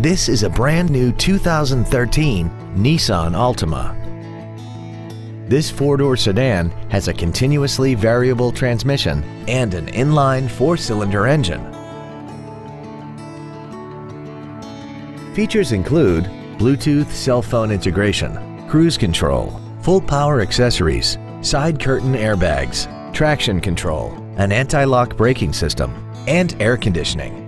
This is a brand new 2013 Nissan Altima. This four-door sedan has a continuously variable transmission and an inline four-cylinder engine. Features include Bluetooth cell phone integration, cruise control, full power accessories, side curtain airbags, traction control, an anti-lock braking system, and air conditioning.